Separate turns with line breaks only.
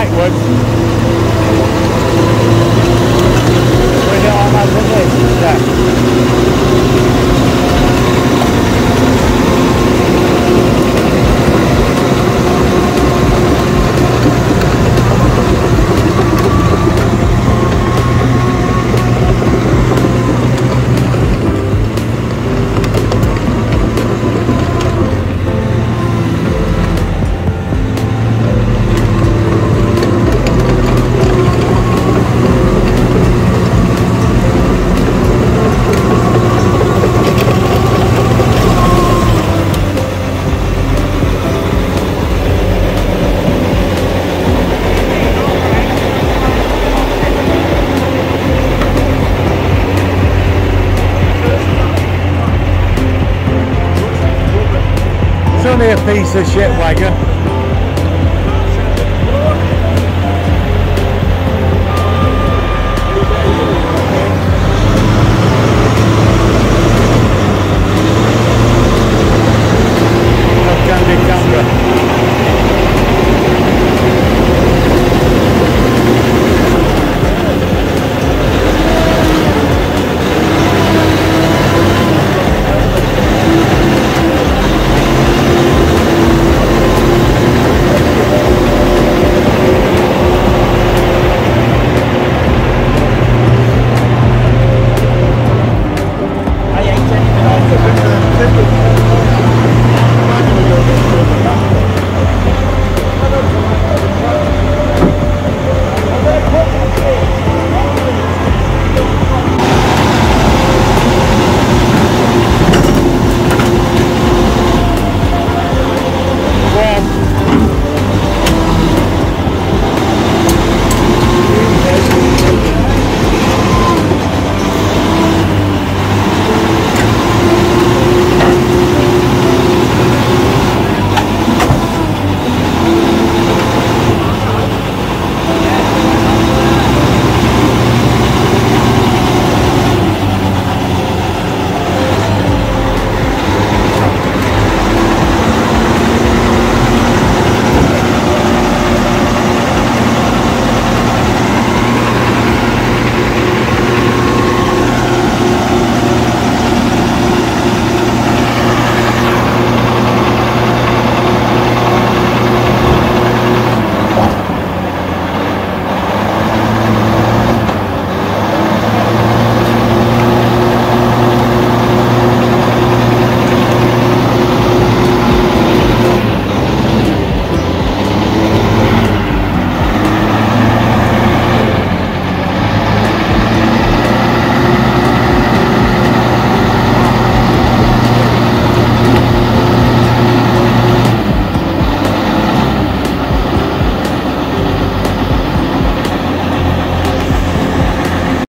backwards. We know I'm having this. Yeah. Only a piece of shit wagon.